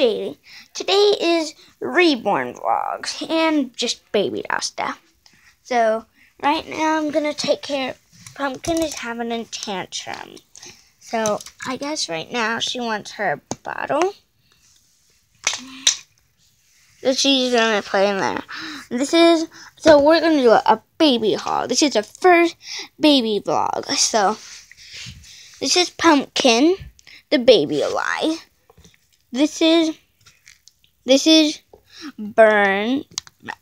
Today is reborn vlogs and just baby doll stuff. So right now I'm gonna take care. Pumpkin is having a tantrum. So I guess right now she wants her bottle. So she's gonna play in there. This is so we're gonna do a, a baby haul. This is the first baby vlog. So this is Pumpkin, the baby alive. This is this is Burn.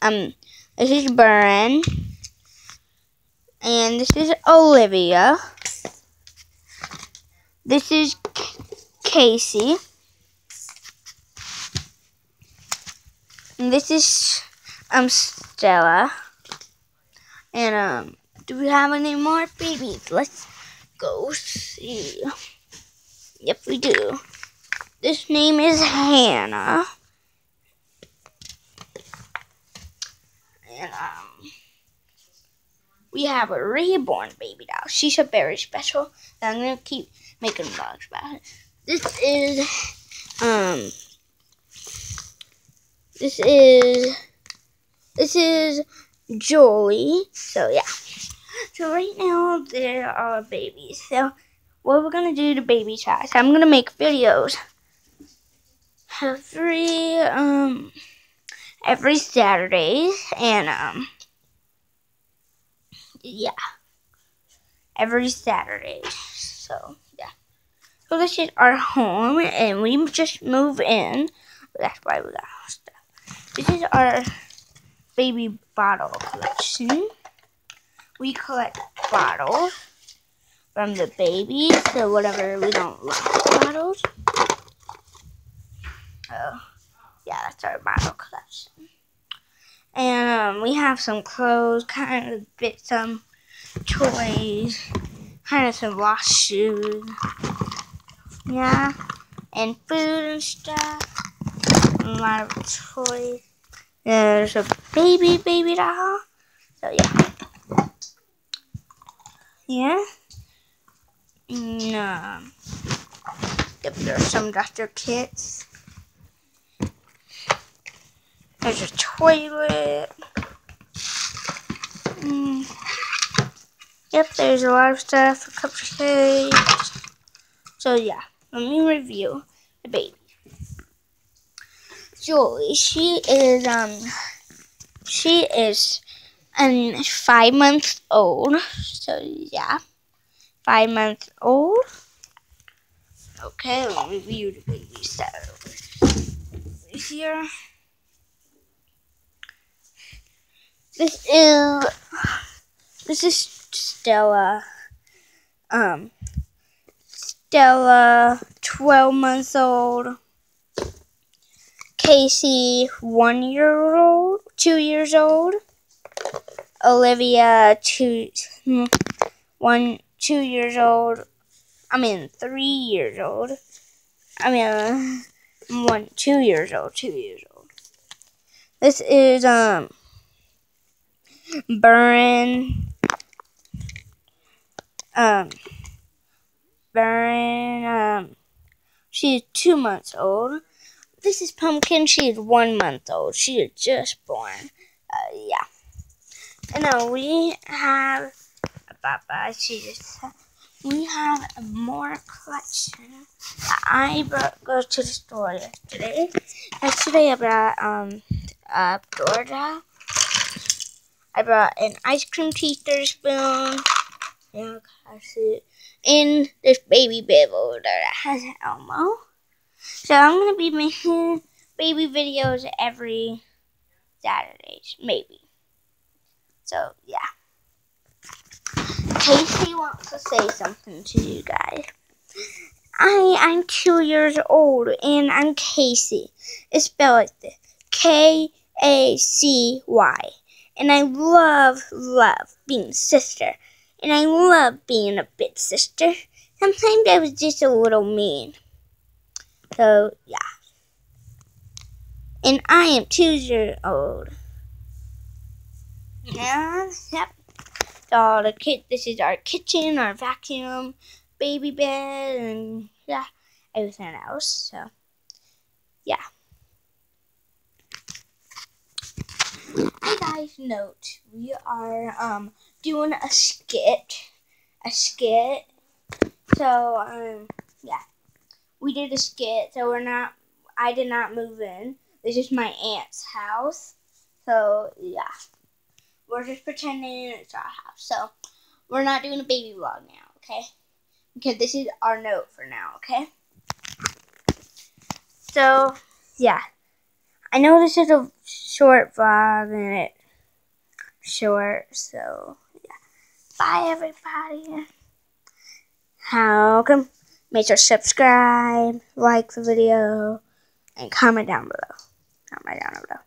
Um, this is Burn, and this is Olivia. This is Kacy. And this is um Stella. And um, do we have any more babies? Let's go see. Yep, we do. This name is Hannah. And um, we have a reborn baby doll. She's a very special. I'm gonna keep making vlogs about it. This is um, this is this is Julie. So yeah. So right now there are babies. So what we're gonna do to baby size. I'm gonna make videos every um every Saturday and um yeah. Every Saturday so yeah. So this is our home and we just move in. That's why we got stuff this is our baby bottle collection. We collect bottles from the babies so whatever we don't like bottles Oh, yeah, that's our bottle collection. And um, we have some clothes, kind of bit some toys, kind of some lost shoes. Yeah, and food and stuff. A lot of toys. There's a baby, baby doll. So yeah. Yeah. And, um, there's some Dr. Kits. There's a toilet. Mm. Yep, there's a lot of stuff, cupcakes. So yeah, let me review the baby. Julie, she is um, she is um five months old. So yeah, five months old. Okay, let me review the baby so here. This is this is Stella. Um Stella, twelve months old. Kacy, one year old, two years old. Olivia, two, one, two years old. I mean, three years old. I mean, one, two years old, two years old. This is um Burn. Um, Burn. Um, she's two months old. This is Pumpkin. She is one month old. She is just born. Uh, yeah. And now we have Papa. She just. We have more collection. I brought go to the store yesterday. Yesterday I brought um a DoorDash I brought an ice cream teacher spoon. See in this baby there that has Elmo. So I'm gonna be making baby videos every Saturdays, maybe. So yeah. Kacy wants to say something to you guys. I I'm two years old and I'm Kacy. It's spelled like this. K A C Y. And I love, love being sister. And I love being a big sister. Sometimes I was just a little mean. So, yeah. And I am two years old. Yeah, yep. So the kid, this is our kitchen, our vacuum, baby bed, and yeah, everything else. So, yeah. Guys note, we are um doing a skit, a skit. So um yeah, we did a skit. So we're not. I did not move in. This is my aunt's house. So yeah, we're just pretending it's our house. So we're not doing a baby vlog now, okay? Because this is our note for now, okay? So yeah, I know this is a short vlog and it short. So yeah, bye everybody. How come? Make sure to subscribe, like the video, and comment down below. Comment down below.